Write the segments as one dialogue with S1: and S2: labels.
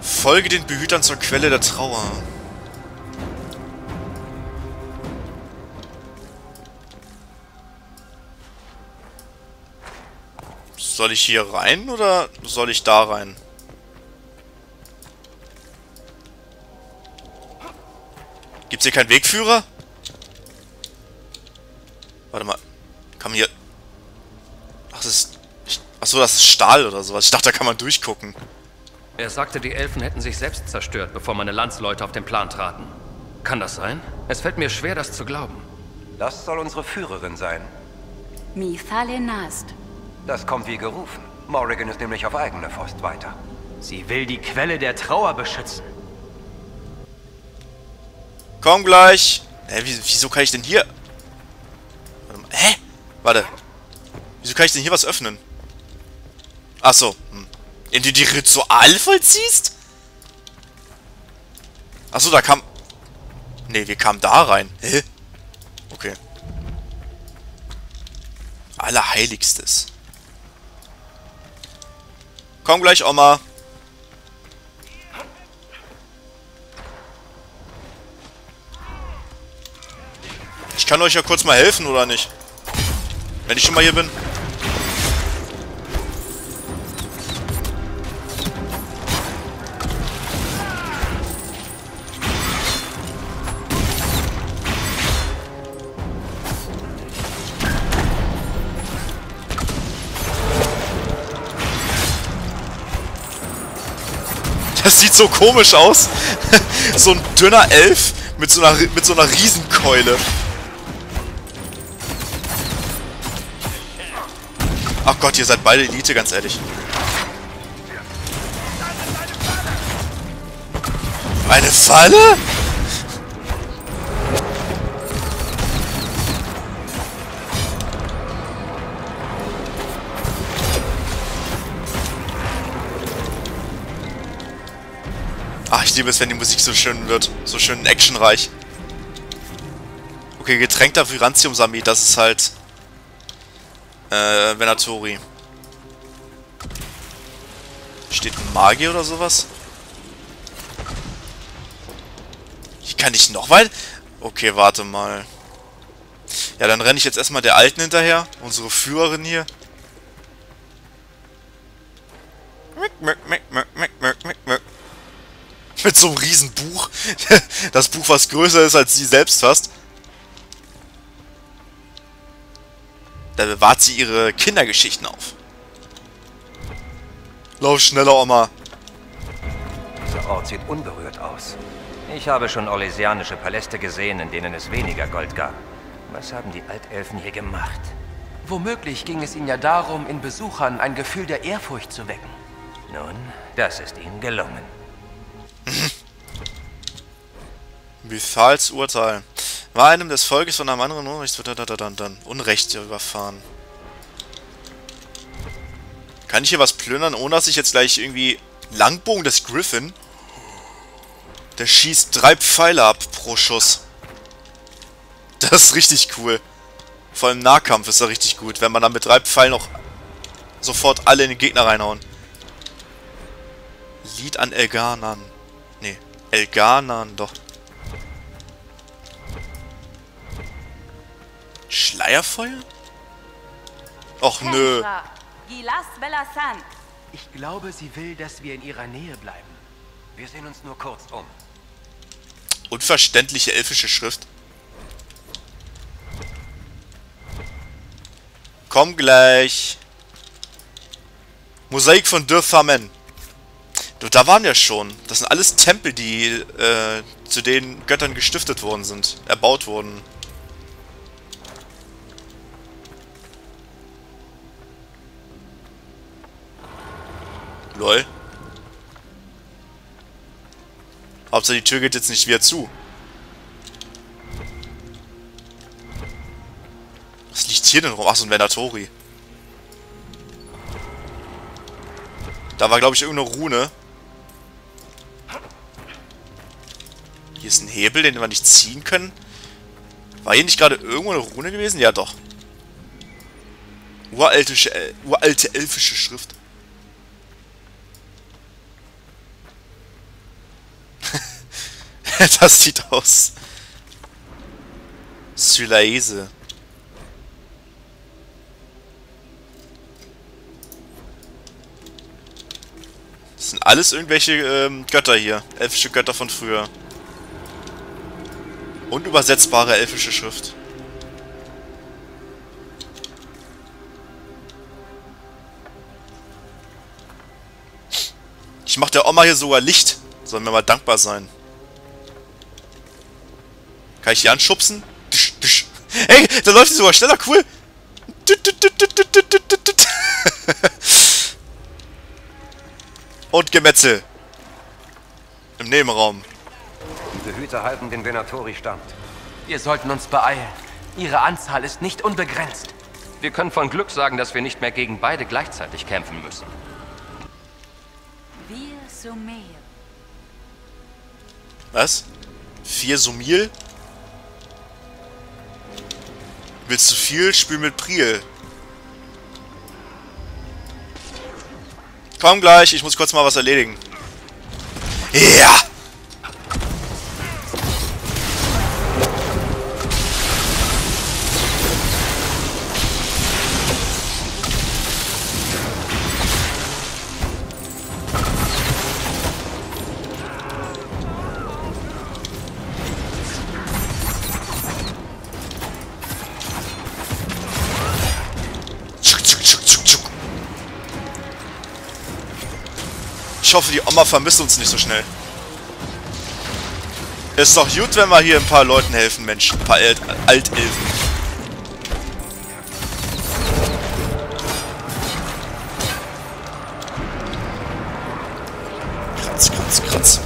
S1: Folge den Behütern zur Quelle der Trauer. Soll ich hier rein oder soll ich da rein? Gibt's hier keinen Wegführer? Warte mal. Kann man hier... Ach, das ist... Achso, das ist Stahl oder sowas. Ich dachte, da kann man durchgucken.
S2: Er sagte, die Elfen hätten sich selbst zerstört, bevor meine Landsleute auf den Plan traten. Kann das sein? Es fällt mir schwer, das zu glauben.
S3: Das soll unsere Führerin sein.
S4: Mithale Nast.
S3: Das kommt wie gerufen. Morrigan ist nämlich auf eigene Faust weiter.
S5: Sie will die Quelle der Trauer beschützen.
S1: Komm gleich. Hä, wieso kann ich denn hier... Warte mal. Hä? Warte. Wieso kann ich denn hier was öffnen? Achso. Hm. Indem du die Ritual vollziehst? Achso, da kam... Nee, wir kamen da rein. Hä? Okay. Allerheiligstes. Komm gleich, Oma. Ich kann euch ja kurz mal helfen, oder nicht? Wenn ich schon mal hier bin. Das sieht so komisch aus. so ein dünner Elf mit so einer, mit so einer Riesenkeule. Ach Gott, ihr seid beide Elite, ganz ehrlich. Eine Falle? Liebe es, wenn die Musik so schön wird. So schön actionreich. Okay, getränkter Virantium-Sami, das ist halt... Äh, Venatori. Steht ein Magier oder sowas? Hier kann ich noch weit... Okay, warte mal. Ja, dann renne ich jetzt erstmal der Alten hinterher. Unsere Führerin hier. Mit so einem riesen Buch. Das Buch, was größer ist als sie selbst fast. Da bewahrt sie ihre Kindergeschichten auf. Lauf schneller, Oma.
S3: Dieser Ort sieht unberührt aus. Ich habe schon orlesianische Paläste gesehen, in denen es weniger Gold gab. Was haben die Altelfen hier gemacht?
S5: Womöglich ging es ihnen ja darum, in Besuchern ein Gefühl der Ehrfurcht zu wecken.
S3: Nun, das ist ihnen gelungen.
S1: Mythals Urteil. War einem des Volkes von einem anderen Unrecht, Unrecht überfahren. Kann ich hier was plündern, ohne dass ich jetzt gleich irgendwie... Langbogen des Griffin? Der schießt drei Pfeile ab pro Schuss. Das ist richtig cool. Vor allem Nahkampf ist er richtig gut, wenn man dann mit drei Pfeilen noch sofort alle in den Gegner reinhauen. Lied an Elganan. Elganan, doch. Schleierfeuer? Och nö.
S5: Ich glaube, sie will, dass wir in ihrer Nähe bleiben.
S3: Wir sehen uns nur kurz um.
S1: Unverständliche elfische Schrift. Komm gleich. Mosaik von Dürfamen. Da waren wir schon. Das sind alles Tempel, die äh, zu den Göttern gestiftet worden sind. Erbaut wurden. Lol. Hauptsache die Tür geht jetzt nicht wieder zu. Was liegt hier denn rum? Achso, ein Venatori. Da war, glaube ich, irgendeine Rune. Hier ist ein Hebel, den wir nicht ziehen können. War hier nicht gerade irgendwo eine Rune gewesen? Ja, doch. Uralte, uralte elfische Schrift. das sieht aus. Sylaese. Das sind alles irgendwelche ähm, Götter hier. Elfische Götter von früher. Unübersetzbare elfische Schrift. Ich mach der Oma hier sogar Licht. Sollen wir mal dankbar sein. Kann ich die anschubsen? Tsch, tsch. Hey, da läuft die sogar schneller, cool. Und Gemetzel. Im Nebenraum.
S3: Die Behüter halten den Venatori stand.
S5: Wir sollten uns beeilen. Ihre Anzahl ist nicht unbegrenzt.
S2: Wir können von Glück sagen, dass wir nicht mehr gegen beide gleichzeitig kämpfen müssen.
S4: Wir Sumer.
S1: Was? Vier Sumil? Willst du viel? Spiel mit Priel. Komm gleich, ich muss kurz mal was erledigen. Ja! Tschuk, Oma vermisst uns nicht so schnell. Ist doch gut, wenn wir hier ein paar Leuten helfen, Mensch. Ein paar Alt Altelfen. Kratz, kratz, kratz.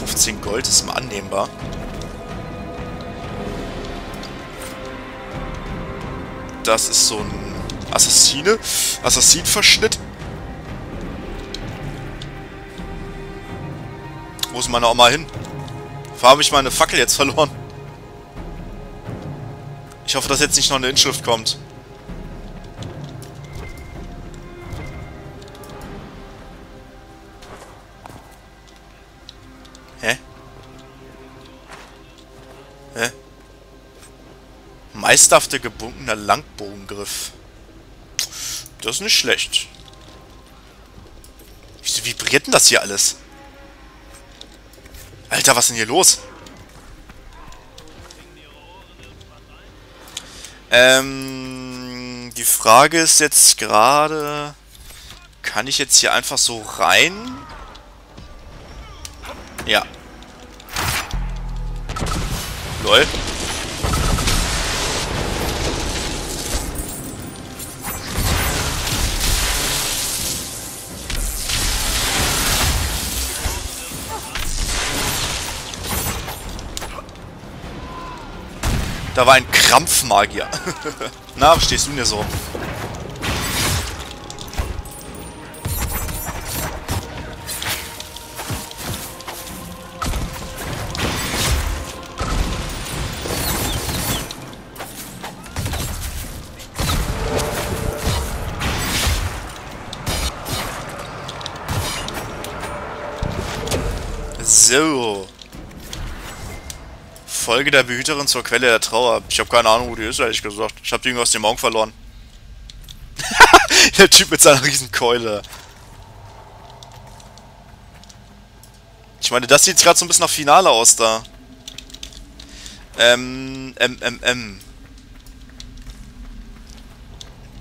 S1: 15 Gold ist mal annehmbar. Das ist so ein Assassine. Assassinverschnitt. Ist meine Oma hin? Wo habe ich meine Fackel jetzt verloren? Ich hoffe, dass jetzt nicht noch eine Inschrift kommt. Hä? Hä? Meisterhafte gebunkener Langbogengriff. Das ist nicht schlecht. Wieso vibriert denn das hier alles? Alter, was ist denn hier los? Ähm, die Frage ist jetzt gerade... Kann ich jetzt hier einfach so rein? Ja. Lol. Da war ein Krampfmagier. Na, stehst du hier so? So. Folge der Behüterin zur Quelle der Trauer. Ich habe keine Ahnung, wo die ist, ehrlich gesagt. Ich habe die irgendwie aus dem Augen verloren. der Typ mit seiner riesen Keule. Ich meine, das sieht gerade so ein bisschen nach Finale aus da. Ähm, ähm, ähm, ähm.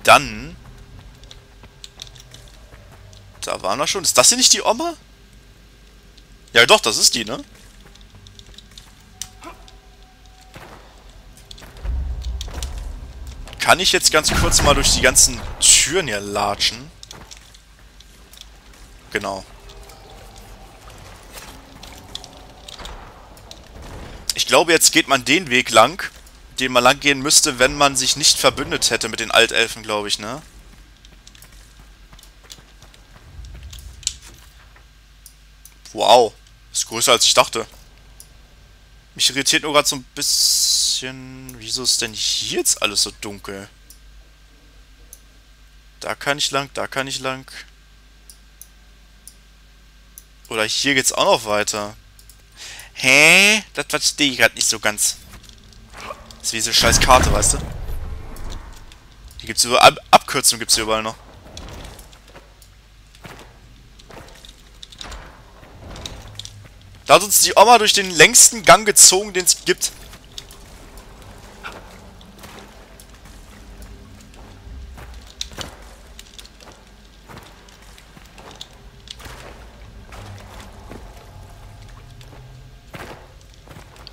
S1: Dann... Da waren wir schon. Ist das hier nicht die Oma? Ja doch, das ist die, ne? Kann ich jetzt ganz kurz mal durch die ganzen Türen hier latschen? Genau. Ich glaube, jetzt geht man den Weg lang, den man lang gehen müsste, wenn man sich nicht verbündet hätte mit den Altelfen, glaube ich, ne? Wow. Ist größer als ich dachte. Mich irritiert nur gerade so ein bisschen... Wieso ist denn hier jetzt alles so dunkel? Da kann ich lang, da kann ich lang. Oder hier geht's auch noch weiter. Hä? Das verstehe ich gerade nicht so ganz. Das ist wie so scheiß Karte, weißt du? Hier gibt's überall... Ab Abkürzungen gibt's hier überall noch. Da hat uns die Oma durch den längsten Gang gezogen, den es gibt.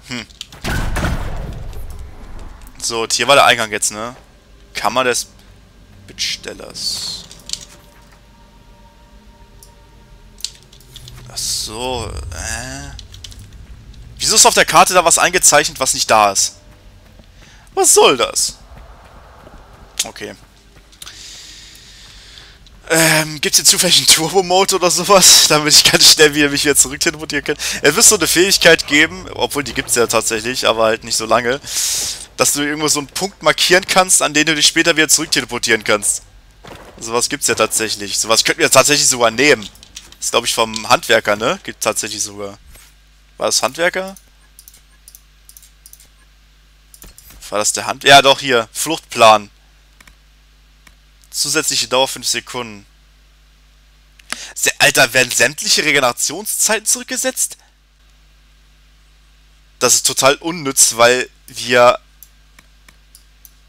S1: Hm. So, hier war der Eingang jetzt, ne? Kammer des Bittstellers. Ach so, äh. Wieso ist auf der Karte da was eingezeichnet, was nicht da ist? Was soll das? Okay. Ähm, gibt's hier zufällig einen Turbo-Mode oder sowas? Damit ich ganz schnell wieder mich wieder zurück teleportieren kann. Es wird so eine Fähigkeit geben, obwohl die gibt's ja tatsächlich, aber halt nicht so lange, dass du irgendwo so einen Punkt markieren kannst, an den du dich später wieder zurück teleportieren kannst. Sowas gibt's ja tatsächlich. Sowas könnten wir tatsächlich sogar nehmen. Das ist, glaube ich, vom Handwerker, ne? Gibt tatsächlich sogar. War das Handwerker? War das der Hand... Ja, doch, hier. Fluchtplan. Zusätzliche Dauer 5 Sekunden. Alter, werden sämtliche Regenerationszeiten zurückgesetzt? Das ist total unnütz, weil wir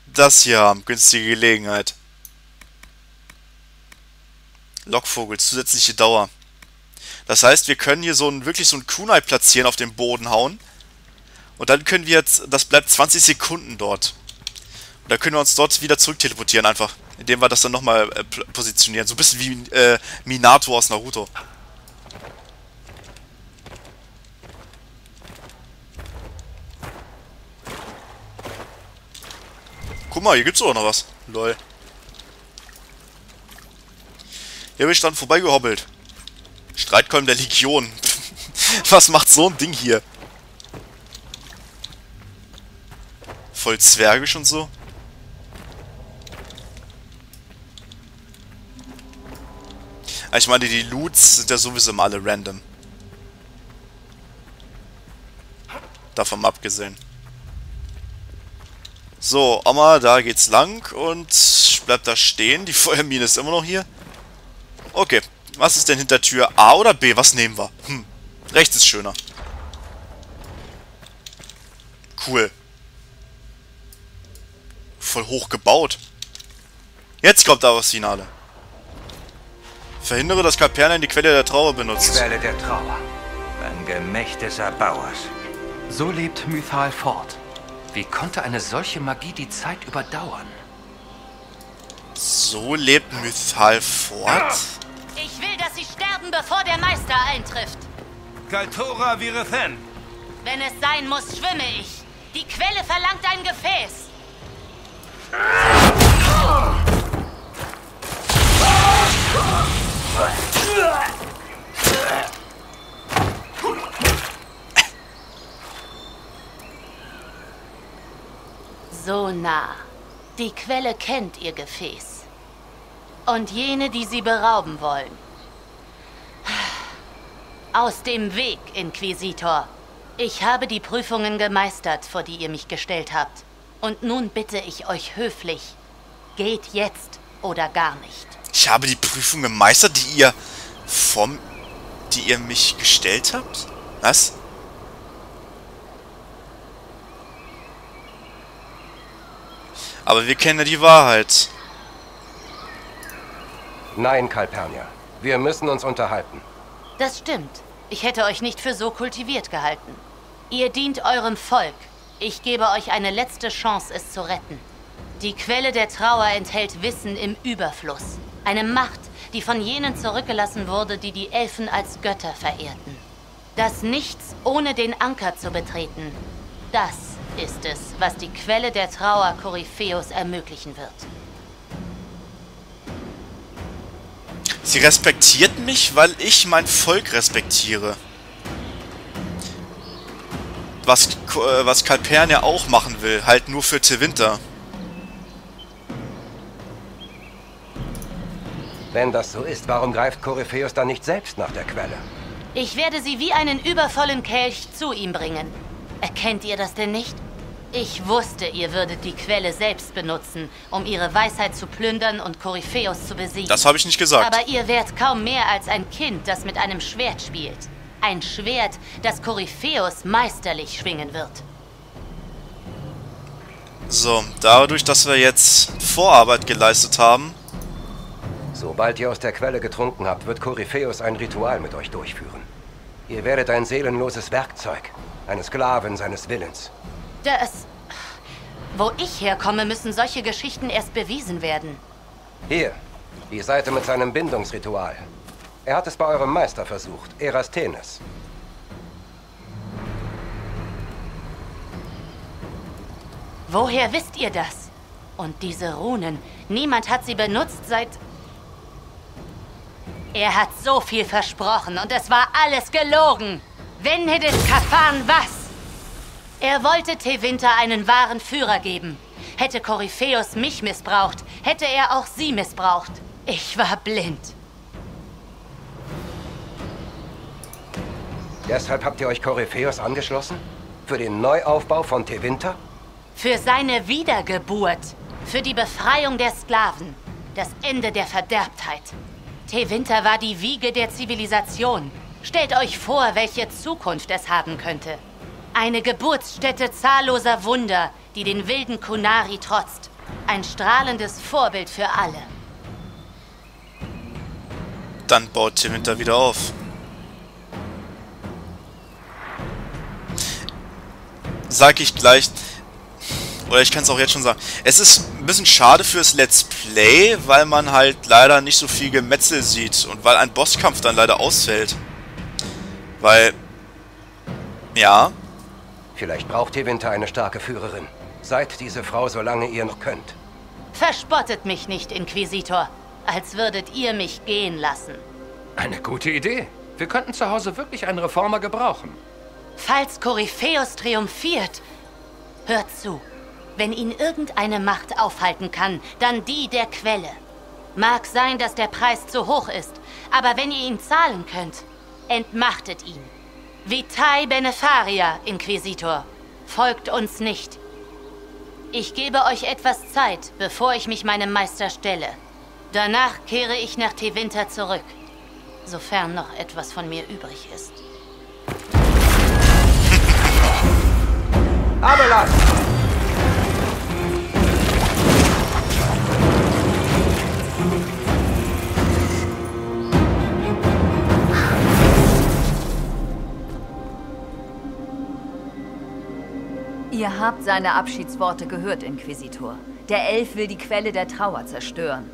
S1: das hier haben. Günstige Gelegenheit. Lockvogel, zusätzliche Dauer. Das heißt, wir können hier so ein, wirklich so ein Kunai platzieren, auf den Boden hauen. Und dann können wir jetzt, das bleibt 20 Sekunden dort. Und dann können wir uns dort wieder zurück teleportieren einfach. Indem wir das dann nochmal äh, positionieren. So ein bisschen wie äh, Minato aus Naruto. Guck mal, hier gibt's auch noch was. Lol. Hier bin ich dann vorbeigehobbelt. Streitkolben der Legion. was macht so ein Ding hier? Voll zwergisch und so. Ich meine, die Loots sind ja sowieso immer alle random. Davon abgesehen. So, Oma, da geht's lang und bleibt da stehen. Die Feuermine ist immer noch hier. Okay, was ist denn hinter Tür A oder B? Was nehmen wir? Hm, rechts ist schöner. Cool. Voll hoch gebaut. Jetzt kommt aber das Finale. Verhindere, dass Calperna die Quelle der Trauer benutzt.
S3: Quelle der Trauer. Ein Gemächt des Erbauers.
S5: So lebt Mythal fort. Wie konnte eine solche Magie die Zeit überdauern?
S1: So lebt Mythal fort?
S4: Ich will, dass sie sterben, bevor der Meister eintrifft.
S6: Kaltora Virethen.
S4: Wenn es sein muss, schwimme ich. Die Quelle verlangt ein Gefäß. So nah. Die Quelle kennt ihr Gefäß. Und jene, die sie berauben wollen. Aus dem Weg, Inquisitor. Ich habe die Prüfungen gemeistert, vor die ihr mich gestellt habt. Und nun bitte ich euch höflich, geht jetzt oder gar nicht.
S1: Ich habe die Prüfung gemeistert, die ihr vom... die ihr mich gestellt habt? Was? Aber wir kennen ja die Wahrheit.
S7: Nein, Calpernia. Wir müssen uns unterhalten.
S4: Das stimmt. Ich hätte euch nicht für so kultiviert gehalten. Ihr dient eurem Volk. Ich gebe euch eine letzte Chance, es zu retten. Die Quelle der Trauer enthält Wissen im Überfluss. Eine Macht, die von jenen zurückgelassen wurde, die die Elfen als Götter verehrten. Das Nichts ohne den Anker zu betreten, das ist es, was die Quelle der Trauer Korypheus ermöglichen wird.
S1: Sie respektiert mich, weil ich mein Volk respektiere. Was, äh, was Calpernia auch machen will, halt nur für Tewinter.
S7: Wenn das so ist, warum greift Korypheus dann nicht selbst nach der Quelle?
S4: Ich werde sie wie einen übervollen Kelch zu ihm bringen. Erkennt ihr das denn nicht? Ich wusste, ihr würdet die Quelle selbst benutzen, um ihre Weisheit zu plündern und Korypheus zu besiegen.
S1: Das habe ich nicht gesagt.
S4: Aber ihr wärt kaum mehr als ein Kind, das mit einem Schwert spielt. Ein Schwert, das Korypheus meisterlich schwingen wird.
S1: So, dadurch, dass wir jetzt Vorarbeit geleistet haben,
S7: Sobald ihr aus der Quelle getrunken habt, wird Korypheus ein Ritual mit euch durchführen. Ihr werdet ein seelenloses Werkzeug, eine Sklavin seines Willens.
S4: Das... Wo ich herkomme, müssen solche Geschichten erst bewiesen werden.
S7: Hier, die Seite mit seinem Bindungsritual. Er hat es bei eurem Meister versucht, Erasthenes.
S4: Woher wisst ihr das? Und diese Runen, niemand hat sie benutzt seit... Er hat so viel versprochen und es war alles gelogen. Wenn Hiddes Kafan was? Er wollte Tevinter einen wahren Führer geben. Hätte Korypheus mich missbraucht, hätte er auch sie missbraucht. Ich war blind.
S7: Deshalb habt ihr euch Korypheus angeschlossen? Für den Neuaufbau von Tevinter?
S4: Für seine Wiedergeburt. Für die Befreiung der Sklaven. Das Ende der Verderbtheit. Tevinter war die Wiege der Zivilisation. Stellt euch vor, welche Zukunft es haben könnte. Eine Geburtsstätte zahlloser Wunder, die den wilden Kunari trotzt. Ein strahlendes Vorbild für alle.
S1: dann baut Tim hinter wieder auf. Sag ich gleich. Oder ich kann es auch jetzt schon sagen. Es ist ein bisschen schade fürs Let's Play, weil man halt leider nicht so viel Gemetzel sieht und weil ein Bosskampf dann leider ausfällt. Weil. Ja.
S7: Vielleicht braucht Tevinter eine starke Führerin. Seid diese Frau, solange ihr noch könnt.
S4: Verspottet mich nicht, Inquisitor. Als würdet ihr mich gehen lassen.
S5: Eine gute Idee. Wir könnten zu Hause wirklich einen Reformer gebrauchen.
S4: Falls Korypheus triumphiert, hört zu. Wenn ihn irgendeine Macht aufhalten kann, dann die der Quelle. Mag sein, dass der Preis zu hoch ist, aber wenn ihr ihn zahlen könnt, entmachtet ihn. Vitae Benefaria, Inquisitor. Folgt uns nicht. Ich gebe euch etwas Zeit, bevor ich mich meinem Meister stelle. Danach kehre ich nach Tevinter zurück, sofern noch etwas von mir übrig ist.
S7: Abelas!
S8: Ihr habt seine Abschiedsworte gehört, Inquisitor. Der Elf will die Quelle der Trauer zerstören.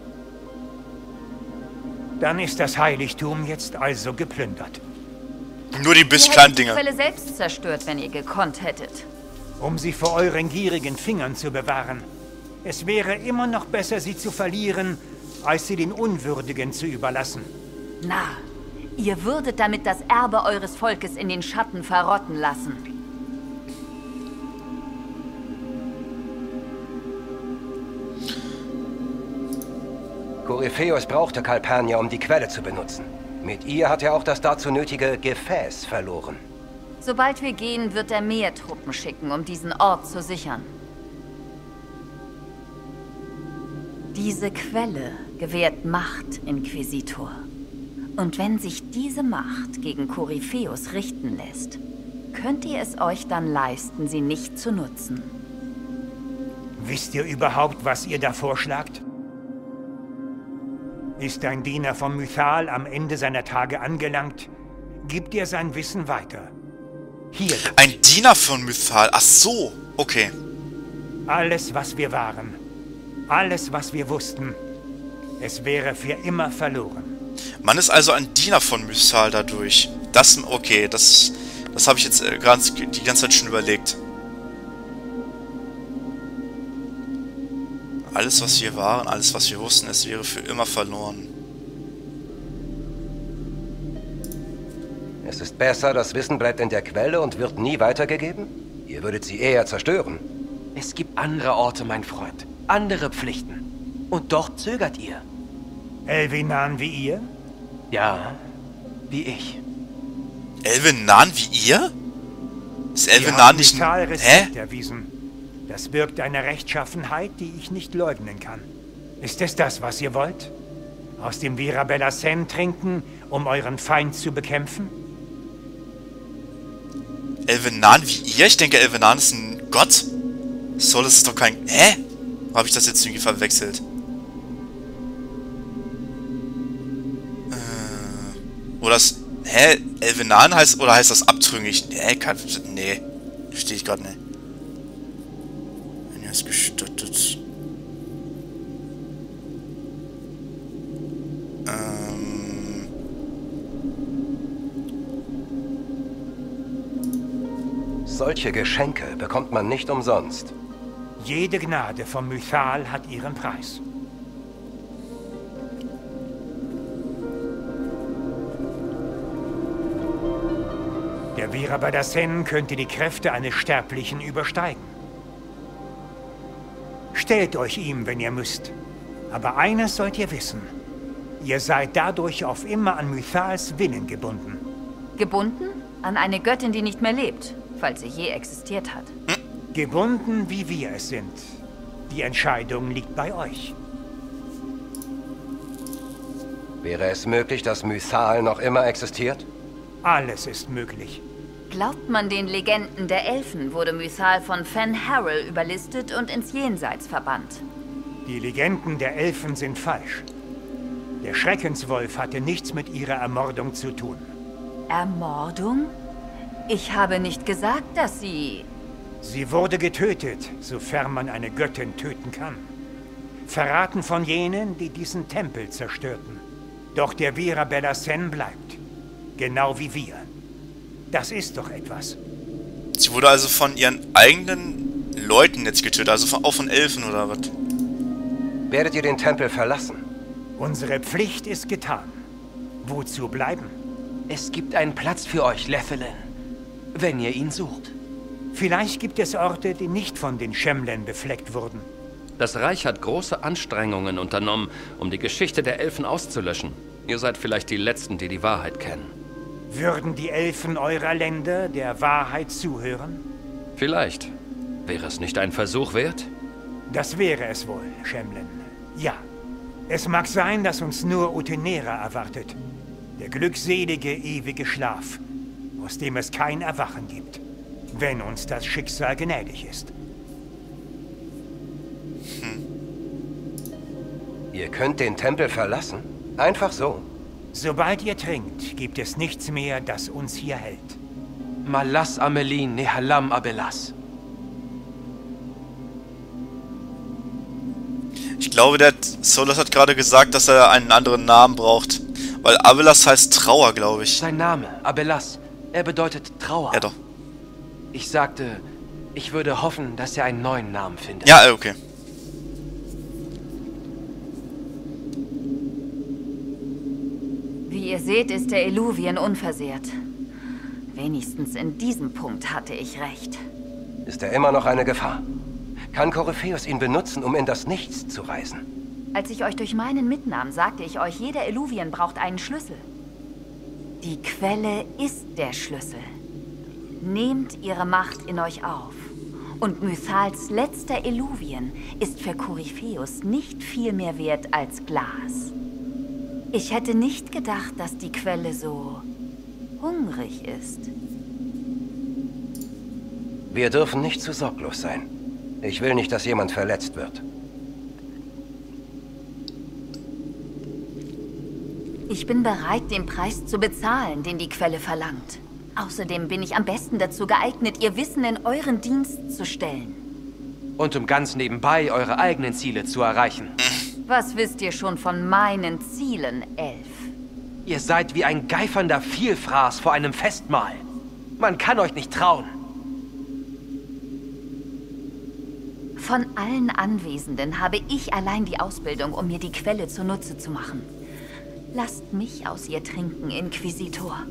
S6: Dann ist das Heiligtum jetzt also geplündert.
S1: Nur die bis
S8: Ihr die. Quelle selbst zerstört, wenn ihr gekonnt hättet.
S6: Um sie vor euren gierigen Fingern zu bewahren. Es wäre immer noch besser, sie zu verlieren, als sie den Unwürdigen zu überlassen.
S8: Na, ihr würdet damit das Erbe eures Volkes in den Schatten verrotten lassen.
S7: Korypheus brauchte Calpurnia, um die Quelle zu benutzen. Mit ihr hat er auch das dazu nötige Gefäß verloren.
S8: Sobald wir gehen, wird er mehr Truppen schicken, um diesen Ort zu sichern. Diese Quelle gewährt Macht, Inquisitor. Und wenn sich diese Macht gegen Korypheus richten lässt, könnt ihr es euch dann leisten, sie nicht zu nutzen.
S6: Wisst ihr überhaupt, was ihr da vorschlagt? Ist ein Diener vom Mythal am Ende seiner Tage angelangt, gibt er sein Wissen weiter. Hier,
S1: Ein Diener von Mythal. Ach so. Okay.
S6: alles, was wir waren, alles, was wir wussten, es wäre für immer verloren.
S1: Man ist also ein Diener von Mythal dadurch. Das, okay, das, das habe ich jetzt äh, ganz, die ganze Zeit schon überlegt. Alles, was wir waren, alles, was wir wussten, es wäre für immer verloren.
S7: Es ist besser, das Wissen bleibt in der Quelle und wird nie weitergegeben? Ihr würdet sie eher zerstören.
S9: Es gibt andere Orte, mein Freund. Andere Pflichten. Und doch zögert ihr.
S6: Elvinan wie ihr?
S9: Ja, wie ich.
S1: Elvenan wie ihr? Ist Elvenan
S6: haben
S1: nicht Hä?
S6: erwiesen. Das birgt eine Rechtschaffenheit, die ich nicht leugnen kann. Ist es das, was ihr wollt? Aus dem Virabella Sen trinken, um euren Feind zu bekämpfen?
S1: Elvenan wie ihr? Ich denke, Elvenan ist ein Gott. Soll es ist doch kein... Hä? Habe ich das jetzt irgendwie verwechselt? Äh, oder das... Hä? Elvenan heißt... Oder heißt das abtrünnig? Hä? Kann, nee. Verstehe ich gerade nicht. Wenn ihr es gestattet... Ähm...
S7: Solche Geschenke bekommt man nicht umsonst.
S6: Jede Gnade vom Mythal hat ihren Preis. Der Virabada Sen könnte die Kräfte eines Sterblichen übersteigen. Stellt euch ihm, wenn ihr müsst. Aber eines sollt ihr wissen. Ihr seid dadurch auf immer an Mythals Willen gebunden.
S8: Gebunden? An eine Göttin, die nicht mehr lebt, falls sie je existiert hat.
S6: Gebunden, wie wir es sind. Die Entscheidung liegt bei euch.
S7: Wäre es möglich, dass Mythal noch immer existiert?
S6: Alles ist möglich.
S8: Glaubt man den Legenden der Elfen, wurde Mythal von Fen Harrell überlistet und ins Jenseits verbannt.
S6: Die Legenden der Elfen sind falsch. Der Schreckenswolf hatte nichts mit ihrer Ermordung zu tun.
S8: Ermordung? Ich habe nicht gesagt, dass sie...
S6: Sie wurde getötet, sofern man eine Göttin töten kann. Verraten von jenen, die diesen Tempel zerstörten. Doch der Virabella Sen bleibt. Genau wie wir. Das ist doch etwas.
S1: Sie wurde also von ihren eigenen Leuten jetzt getötet. Also von, auch von Elfen oder was?
S7: Werdet ihr den Tempel verlassen?
S6: Unsere Pflicht ist getan. Wozu bleiben?
S9: Es gibt einen Platz für euch, Lethelin. Wenn ihr ihn sucht.
S6: Vielleicht gibt es Orte, die nicht von den Schemlen befleckt wurden.
S2: Das Reich hat große Anstrengungen unternommen, um die Geschichte der Elfen auszulöschen. Ihr seid vielleicht die Letzten, die die Wahrheit kennen.
S6: Würden die Elfen eurer Länder der Wahrheit zuhören?
S2: Vielleicht. Wäre es nicht ein Versuch wert?
S6: Das wäre es wohl, Schemlen. Ja. Es mag sein, dass uns nur Utenera erwartet. Der glückselige ewige Schlaf, aus dem es kein Erwachen gibt. Wenn uns das Schicksal gnädig ist.
S7: Ihr könnt den Tempel verlassen? Einfach so.
S6: Sobald ihr trinkt, gibt es nichts mehr, das uns hier hält.
S9: Malas Amelin Nehalam Abelas.
S1: Ich glaube, der Solas hat gerade gesagt, dass er einen anderen Namen braucht. Weil Avelas heißt Trauer, glaube ich.
S9: Sein Name, Abelas. Er bedeutet Trauer.
S1: Ja, doch.
S9: Ich sagte, ich würde hoffen, dass er einen neuen Namen findet.
S1: Ja, äh, okay.
S8: Wie ihr seht, ist der Eluvien unversehrt. Wenigstens in diesem Punkt hatte ich recht.
S7: Ist er immer noch eine Gefahr? Kann Korypheus ihn benutzen, um in das Nichts zu reisen?
S8: Als ich euch durch meinen mitnahm, sagte ich euch, jeder Eluvien braucht einen Schlüssel. Die Quelle ist der Schlüssel. Nehmt ihre Macht in euch auf. Und Mythals letzter Eluvien ist für Korypheus nicht viel mehr wert als Glas. Ich hätte nicht gedacht, dass die Quelle so hungrig ist.
S7: Wir dürfen nicht zu sorglos sein. Ich will nicht, dass jemand verletzt wird.
S8: Ich bin bereit, den Preis zu bezahlen, den die Quelle verlangt. Außerdem bin ich am besten dazu geeignet, ihr Wissen in euren Dienst zu stellen.
S9: Und um ganz nebenbei eure eigenen Ziele zu erreichen.
S8: Was wisst ihr schon von meinen Zielen, Elf?
S9: Ihr seid wie ein geifernder Vielfraß vor einem Festmahl. Man kann euch nicht trauen.
S8: Von allen Anwesenden habe ich allein die Ausbildung, um mir die Quelle zunutze zu machen. Lasst mich aus ihr trinken, Inquisitor.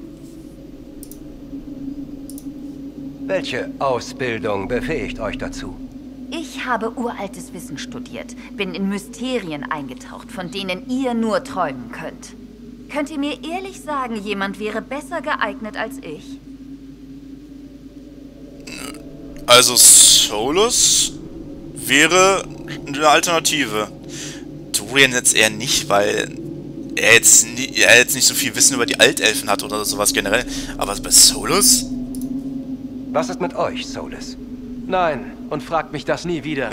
S7: Welche Ausbildung befähigt euch dazu?
S8: Ich habe uraltes Wissen studiert, bin in Mysterien eingetaucht, von denen ihr nur träumen könnt. Könnt ihr mir ehrlich sagen, jemand wäre besser geeignet als ich?
S1: Also Solus wäre eine Alternative. Dorian jetzt eher nicht, weil er jetzt, nie, er jetzt nicht so viel Wissen über die Altelfen hat oder sowas generell. Aber bei Solus?
S7: Was ist mit euch, Solus?
S9: Nein, und fragt mich das nie wieder.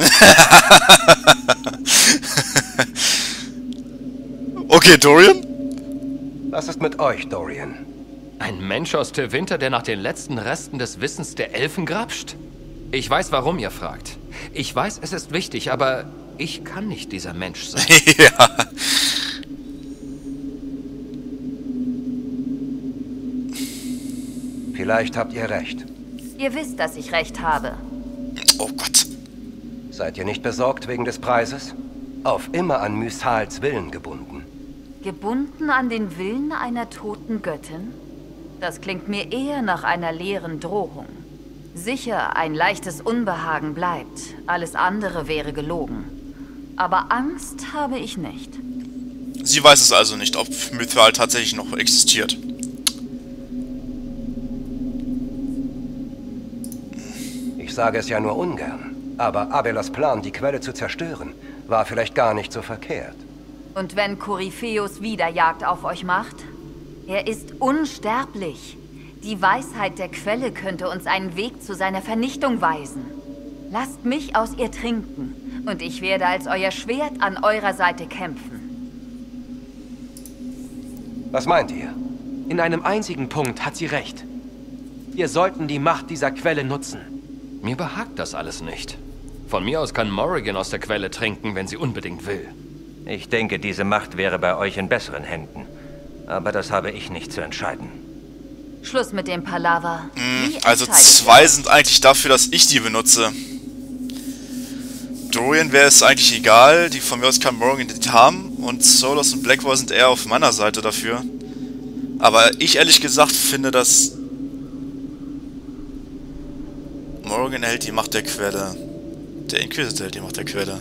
S1: okay, Dorian?
S7: Was ist mit euch, Dorian?
S2: Ein Mensch aus Winter, der nach den letzten Resten des Wissens der Elfen grapscht? Ich weiß, warum ihr fragt. Ich weiß, es ist wichtig, aber ich kann nicht dieser Mensch sein.
S1: ja.
S7: Vielleicht habt ihr recht.
S8: Ihr wisst, dass ich recht habe.
S1: Oh Gott.
S7: Seid ihr nicht besorgt wegen des Preises? Auf immer an Mysals Willen gebunden.
S8: Gebunden an den Willen einer toten Göttin? Das klingt mir eher nach einer leeren Drohung. Sicher, ein leichtes Unbehagen bleibt. Alles andere wäre gelogen. Aber Angst habe ich nicht.
S1: Sie weiß es also nicht, ob Mythal tatsächlich noch existiert.
S7: Sage es ja nur ungern. Aber Abelas Plan, die Quelle zu zerstören, war vielleicht gar nicht so verkehrt.
S8: Und wenn Korypheus wieder Jagd auf euch macht? Er ist unsterblich. Die Weisheit der Quelle könnte uns einen Weg zu seiner Vernichtung weisen. Lasst mich aus ihr trinken, und ich werde als euer Schwert an eurer Seite kämpfen.
S7: Was meint ihr?
S9: In einem einzigen Punkt hat sie recht. Wir sollten die Macht dieser Quelle nutzen.
S2: Mir behagt das alles nicht. Von mir aus kann Morrigan aus der Quelle trinken, wenn sie unbedingt will.
S3: Ich denke, diese Macht wäre bei euch in besseren Händen. Aber das habe ich nicht zu entscheiden.
S8: Schluss mit dem Palaver.
S1: Mm, also zwei sind eigentlich dafür, dass ich die benutze. Dorian wäre es eigentlich egal, die von mir aus kann Morgan die haben. Und Solos und Blackwall sind eher auf meiner Seite dafür. Aber ich ehrlich gesagt finde, dass Morgan erhält die Macht der Quelle. Der Inquisitor hält die Macht der Quelle.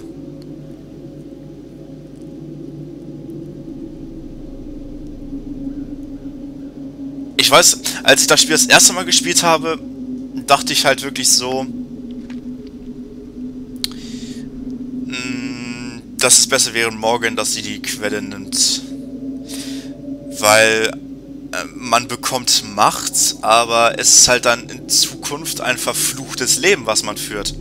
S1: Ich weiß, als ich das Spiel das erste Mal gespielt habe, dachte ich halt wirklich so, mm, dass es besser wäre, Morgan, dass sie die Quelle nimmt. Weil man bekommt Macht, aber es ist halt dann in Zukunft ein verfluchtes Leben, was man führt.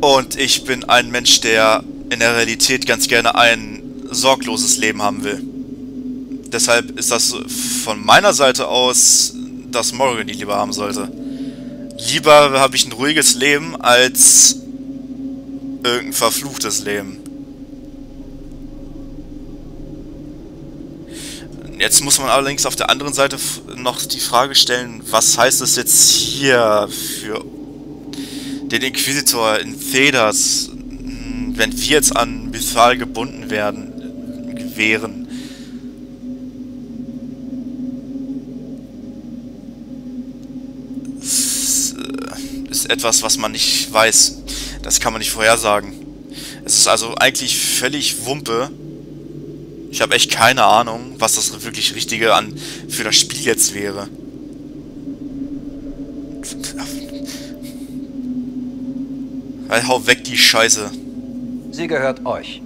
S1: Und ich bin ein Mensch, der in der Realität ganz gerne ein sorgloses Leben haben will. Deshalb ist das von meiner Seite aus, dass Morgan die lieber haben sollte. Lieber habe ich ein ruhiges Leben als irgendein verfluchtes Leben. Jetzt muss man allerdings auf der anderen Seite noch die Frage stellen, was heißt es jetzt hier für den Inquisitor in Thedas, wenn wir jetzt an Mithal gebunden werden, wären. ist etwas, was man nicht weiß. Das kann man nicht vorhersagen. Es ist also eigentlich völlig Wumpe. Ich habe echt keine Ahnung, was das wirklich Richtige an für das Spiel jetzt wäre. Weil hau weg die Scheiße.
S7: Sie gehört euch.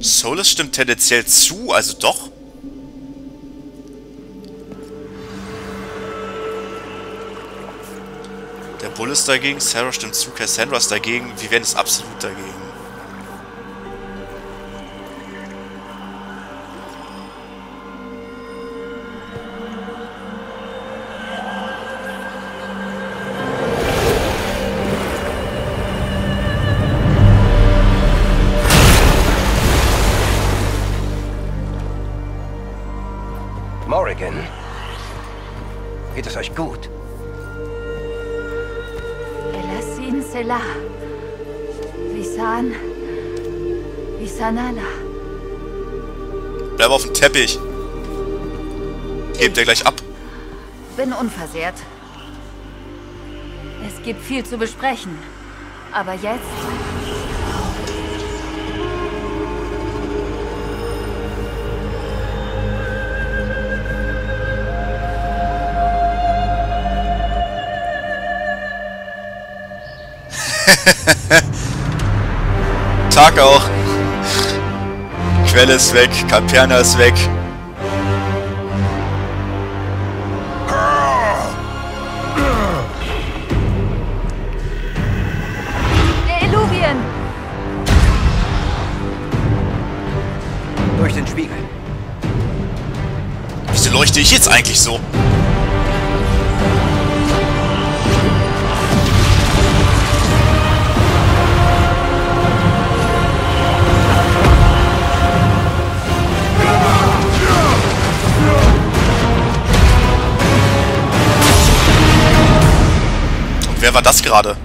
S1: Solus stimmt tendenziell zu, also doch. Bull ist dagegen, Sarah stimmt zu, Cassandra ist dagegen, Vivienne ist absolut dagegen. Teppich. Gebt er gleich ab.
S8: Bin unversehrt. Es gibt viel zu besprechen. Aber jetzt
S1: Tag auch. Quelle ist weg, Calperna ist weg.
S8: der Illuvien!
S7: Durch den Spiegel.
S1: Wieso leuchte ich jetzt eigentlich so? Wer war das gerade?